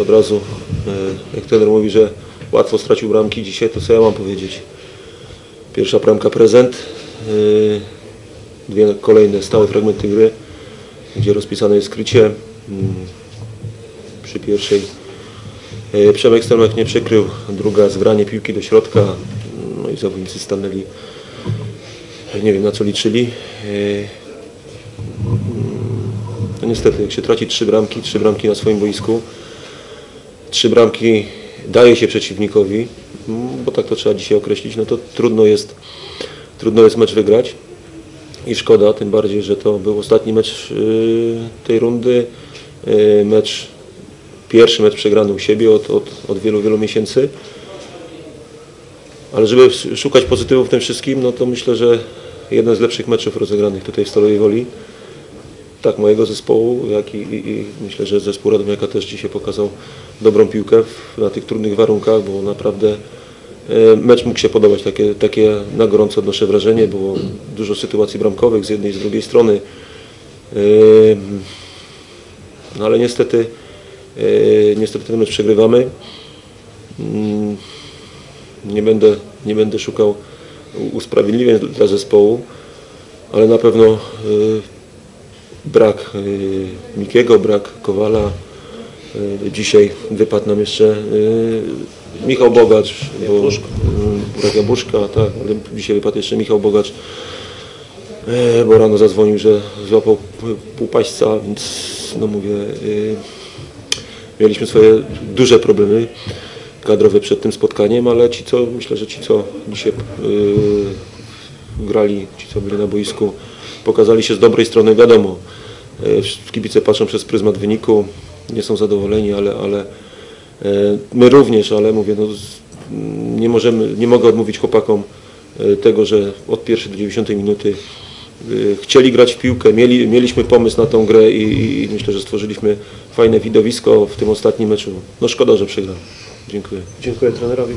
Od razu, e, jak trener mówi, że łatwo stracił bramki dzisiaj, to co ja mam powiedzieć? Pierwsza bramka prezent, e, dwie kolejne stałe fragmenty gry, gdzie rozpisane jest krycie. Mm, Przy pierwszej e, Przemek Stelmek nie przykrył, druga zgranie piłki do środka, no i zawodnicy stanęli, nie wiem na co liczyli. E, no niestety, jak się traci trzy bramki, trzy bramki na swoim boisku, trzy bramki daje się przeciwnikowi, mm, bo tak to trzeba dzisiaj określić, no to trudno jest, trudno jest mecz wygrać. I szkoda, tym bardziej, że to był ostatni mecz yy, tej rundy, yy, mecz, pierwszy mecz przegrany u siebie od, od, od wielu, wielu miesięcy. Ale żeby sz- szukać pozytywów w tym wszystkim, no to myślę, że jeden z lepszych meczów rozegranych tutaj w Stalowej Woli tak mojego zespołu, jak i, i, i myślę, że zespół Radomiaka też dzisiaj pokazał dobrą piłkę w, na tych trudnych warunkach, bo naprawdę e, mecz mógł się podobać, takie, takie na gorąco odnoszę wrażenie, było dużo sytuacji bramkowych z jednej i z drugiej strony. E, No ale niestety, e, niestety ten mecz przegrywamy. Mm, Nie będę, nie będę szukał usprawiedliwień dla zespołu, ale na pewno brak y, Mikiego, brak Kowala. Y, Dzisiaj wypadł nam jeszcze y, Michał Bogacz, bo, brak Jabłuszka, tak, ale dzisiaj wypadł jeszcze Michał Bogacz, bo rano zadzwonił, że złapał p- półpaśćca, więc no mówię, mieliśmy swoje duże problemy kadrowe przed tym spotkaniem, ale ci co, myślę, że ci co dzisiaj grali, ci co byli na boisku, pokazali się z dobrej strony, wiadomo. e, Kibice patrzą przez pryzmat wyniku, nie są zadowoleni, ale, ale e, my również, ale mówię, no, nie możemy, nie mogę odmówić chłopakom e, tego, że od pierwszej do 90 minuty chcieli grać w piłkę, mieli, mieliśmy pomysł na tą grę i, i myślę, że stworzyliśmy fajne widowisko w tym ostatnim meczu. No szkoda, że przegrał. Dziękuję. Dziękuję trenerowi.